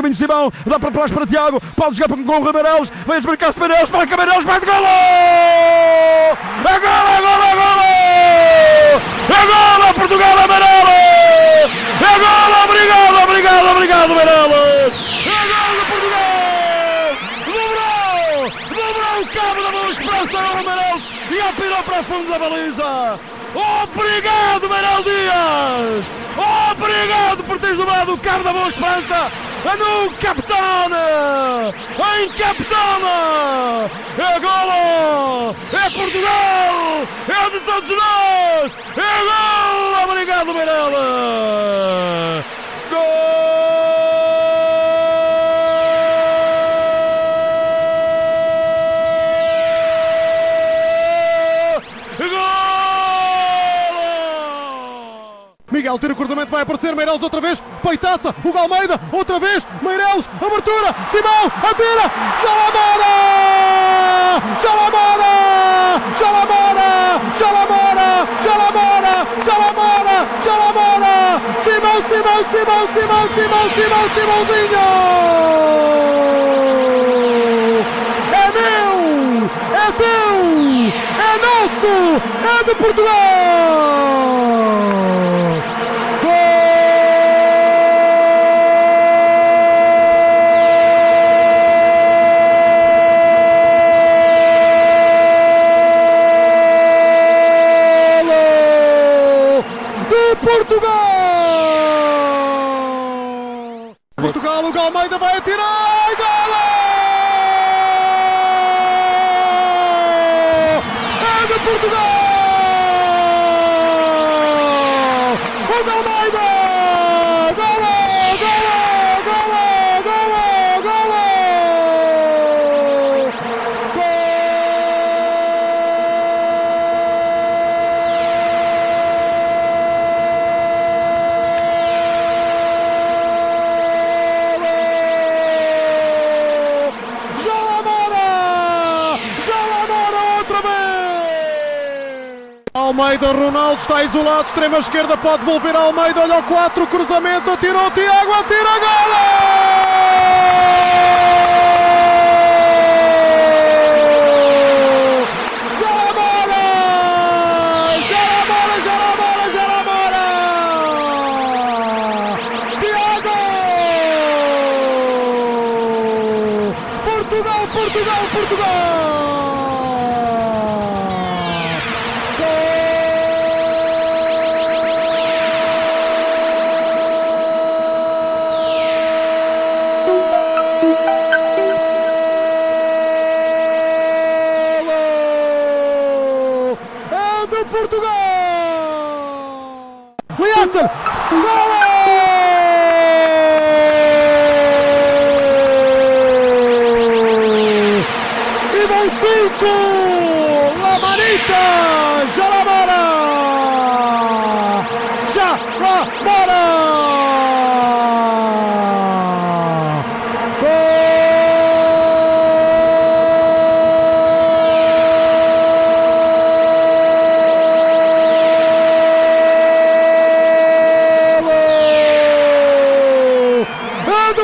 caminho de Simão, dá para trás para Tiago, pode jogar com o Rameireles, vem a desmarcar-se Meireles, marca Meireles, bate golo! É golo, é golo, é golo! É golo, Portugal, Meireles! É golo, obrigado, obrigado, obrigado, Meireles! É golo, Portugal! Dobrou! Dobrou o cabo da boa esperança agora, Meireles! E apirou para fundo da baliza! Obrigado, Meireles Dias! Obrigado por teres dobrado o cabo da boa esperança! No Capitana! Em Capitana! É golo! É Portugal! É de todos nós! É golo! Obrigado, Meirelles! Miguel tira o cruzamento, vai aparecer Meireles outra vez, peitaça, o Galmeida, outra vez, Meireles, abertura, Simão, atira, Jalamora! Jalamora! Jalamora! Jalamora! Jalamora! Jalamora! Jalamora! Simão, Simão, Simão, Simão, Simão, Simão, Simãozinho! É meu! É teu! É nosso! É de Portugal! Almeida vai atirar! Golo! É de Portugal! Almeida, Ronaldo está isolado, extrema esquerda, pode devolver Almeida, olha o 4, cruzamento, atirou Tiago, atira, golo! Portugal, Portugal, Portugal!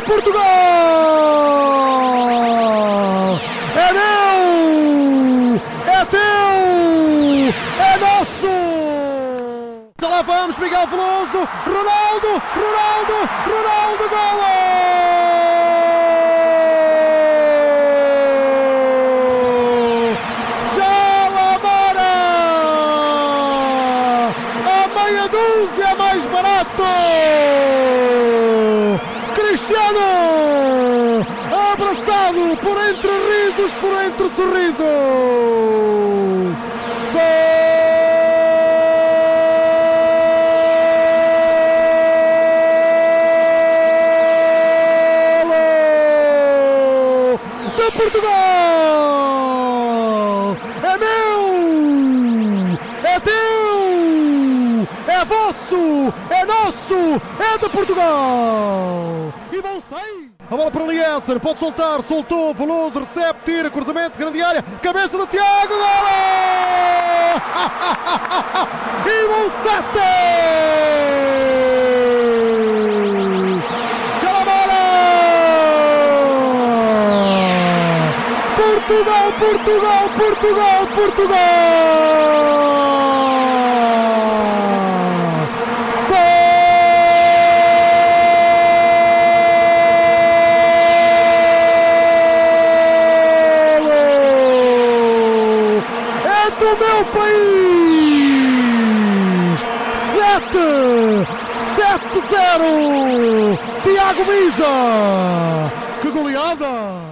Portugal! É meu! É teu! É nosso! Já lá vamos, Miguel Veloso! Ronaldo! Ronaldo! Ronaldo! Golo! A meia dúzia mais barato! Abraçado por entre risos, por entre sorrisos! Golo! De Portugal! É meu! É teu! É vosso! É nosso! É de Portugal! E vão sair! A bola para o Lietzer, pode soltar, soltou, Veloso recebe, tira, cruzamento, grande área, cabeça do Tiago, gol! e um sete! bola! Portugal, Portugal, Portugal, Portugal! Do meu país! Sete! Sete zero! Tiago Misa! Que goleada!